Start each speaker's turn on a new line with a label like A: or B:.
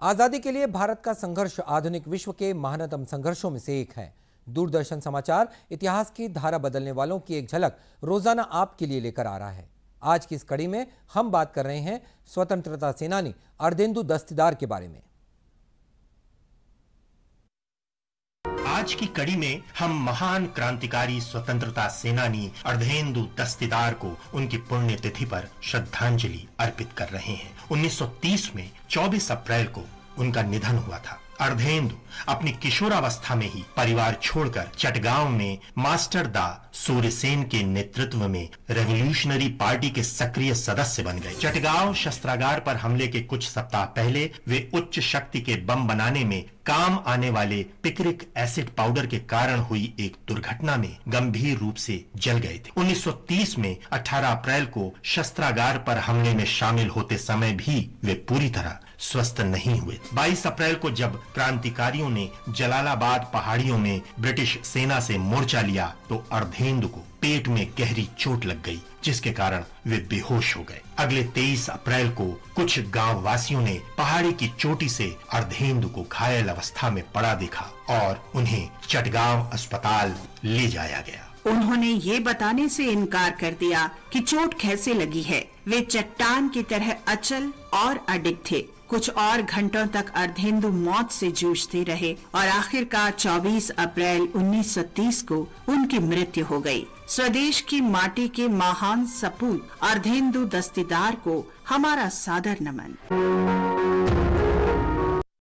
A: आज़ादी के लिए भारत का संघर्ष आधुनिक विश्व के महानतम संघर्षों में से एक है। दूरदर्शन समाचार, इतिहास की धारा बदलने वालों की एक झलक रोज़ाना आपके लिए लेकर आ रहा है। आज की इस कड़ी में हम बात कर रहे हैं स्वतंत्रता सेनानी अर्धेंदु दस्तीदार के बारे में।
B: आज की कड़ी में हम महान क्रांतिकारी स्वतंत्रता सेनानी अर्धेंदु दस्तीदार को उनकी पुण्यतिथि पर श्रद्धांजलि अर्पित कर रहे हैं। 1930 में 24 अप्रैल को उनका निधन हुआ था। अर्धेंदु अपनी किशोरावस्था में ही परिवार छोड़कर चटगांव में मास्टर दा सूर्यसेन के नेतृत्व में रेवोल्यूशनरी पार्टी के सक्रिय सदस्य बन गए। चटगांव शस्त्रागार पर हमले के कुछ सप्ताह पहले वे उच्च शक्ति के बम बनाने में काम आने वाले पिक्रिक एसिड पाउडर के कारण हुई एक दुर्घटना में गंभीर रूप से जल गए थे। 1930 में 18 अप्रैल को शस्त्रागार पर हमले में शामिल होते समय भी वे पूरी तरह स्वस्थ नहीं हुए 22 अप्रैल को जब क्रांतिकारियों ने जलालाबाद पहाड़ियों में ब्रिटिश सेना से मोर्चा लिया तो अर्धेंदु को पेट में गहरी चोट लग गई, जिसके कारण वे बेहोश हो गए। अगले 23 अप्रैल को कुछ गाँव वासियों ने पहाड़ी की चोटी से अर्धेंदु को घायल अवस्था में पड़ा देखा। और उन्हें चटगांव अस्पताल ले जाया गया।
C: उन्होंने ये बताने से इनकार कर दिया कि चोट कैसे लगी है। वे चट्टान की तरह अचल और अडिग थे। कुछ और घंटों तक अर्धेंदु मौत से जूझते रहे और आखिरकार 24 अप्रैल 1930 को उनकी मृत्यु हो गई। स्वदेश की माटी के महान सपूत अर्धेंदु दस्तीदार को हमारा सादर नमन।